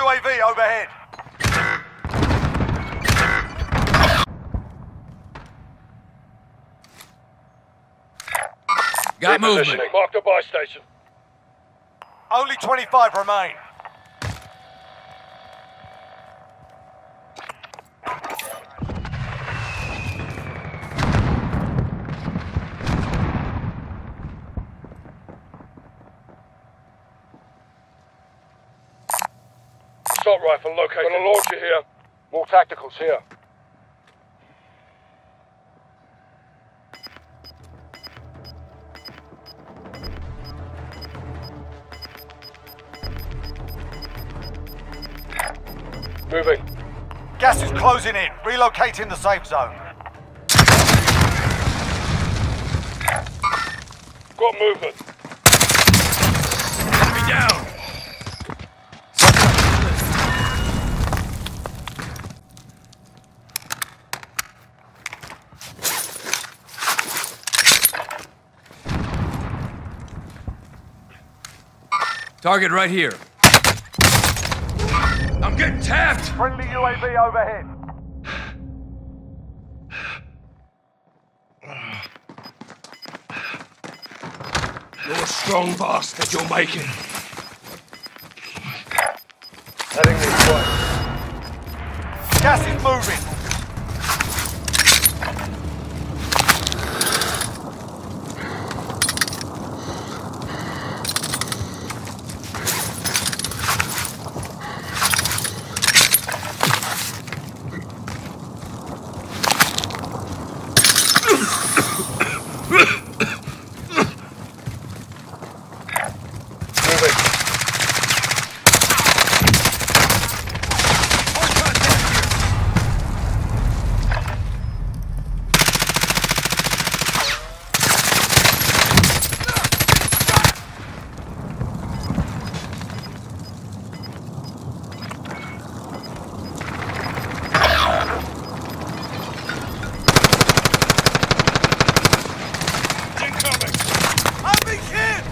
UAV overhead. Got movement. Repositioning. Mark the buy station. Only 25 remain. Assault rifle located. Gonna launch it here. More tacticals here. Moving. Gas is closing in. Relocating the safe zone. Got movement. Target right here. I'm getting tapped. Friendly UAV overhead. You're a strong bastard you're making. Heading this way. Gas is moving. Moving. Incoming. I'm being hit!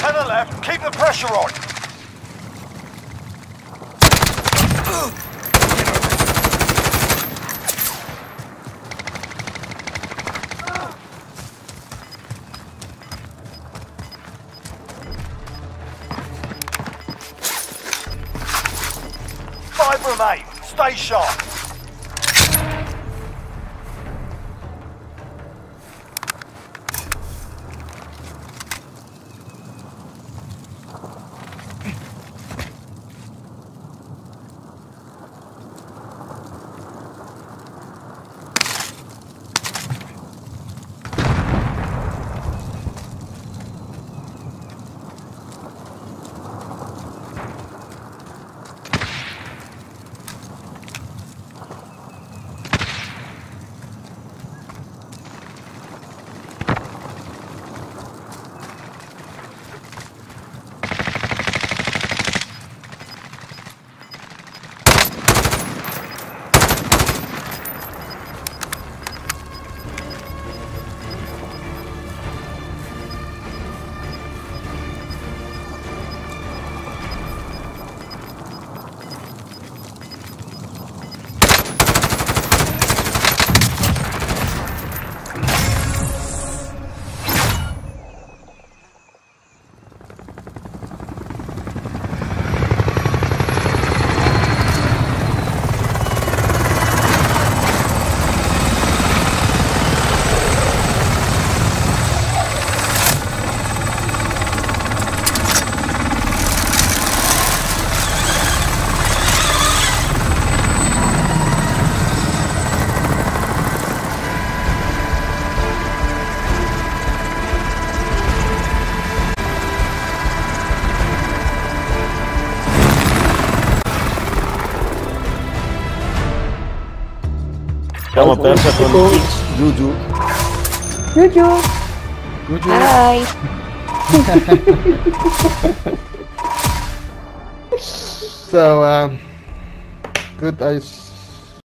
To the left. Keep the pressure on. Five remain. Stay sharp. Kamu pera essa Juju. Juju. Juju. Hai. so, um, good eyes.